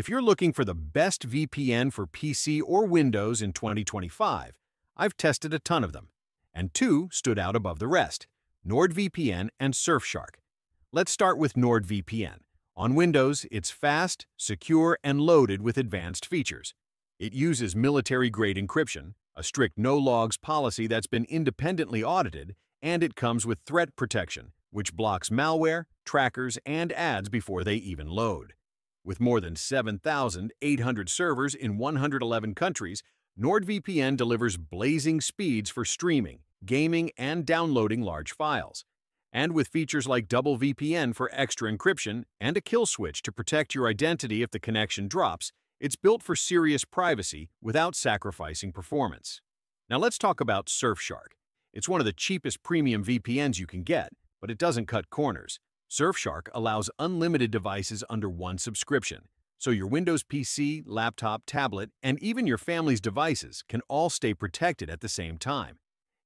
If you're looking for the best VPN for PC or Windows in 2025, I've tested a ton of them, and two stood out above the rest, NordVPN and Surfshark. Let's start with NordVPN. On Windows, it's fast, secure, and loaded with advanced features. It uses military-grade encryption, a strict no-logs policy that's been independently audited, and it comes with threat protection, which blocks malware, trackers, and ads before they even load. With more than 7,800 servers in 111 countries, NordVPN delivers blazing speeds for streaming, gaming, and downloading large files. And with features like double VPN for extra encryption and a kill switch to protect your identity if the connection drops, it's built for serious privacy without sacrificing performance. Now let's talk about Surfshark. It's one of the cheapest premium VPNs you can get, but it doesn't cut corners. Surfshark allows unlimited devices under one subscription, so your Windows PC, laptop, tablet, and even your family's devices can all stay protected at the same time.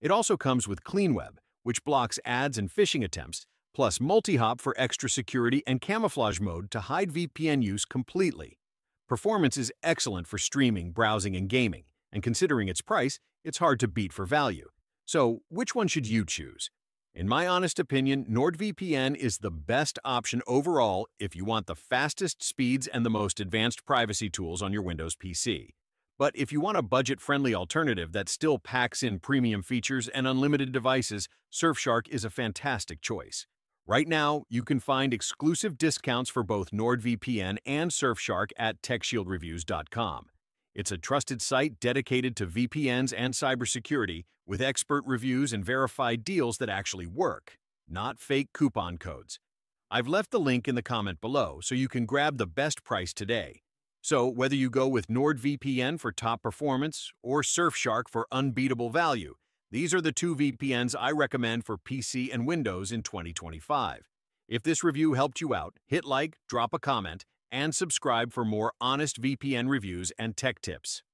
It also comes with CleanWeb, which blocks ads and phishing attempts, plus multi-hop for extra security and camouflage mode to hide VPN use completely. Performance is excellent for streaming, browsing, and gaming, and considering its price, it's hard to beat for value. So, which one should you choose? In my honest opinion, NordVPN is the best option overall if you want the fastest speeds and the most advanced privacy tools on your Windows PC. But if you want a budget-friendly alternative that still packs in premium features and unlimited devices, Surfshark is a fantastic choice. Right now, you can find exclusive discounts for both NordVPN and Surfshark at TechShieldReviews.com. It's a trusted site dedicated to VPNs and cybersecurity with expert reviews and verified deals that actually work, not fake coupon codes. I've left the link in the comment below so you can grab the best price today. So whether you go with NordVPN for top performance or Surfshark for unbeatable value, these are the two VPNs I recommend for PC and Windows in 2025. If this review helped you out, hit like, drop a comment, and subscribe for more honest VPN reviews and tech tips.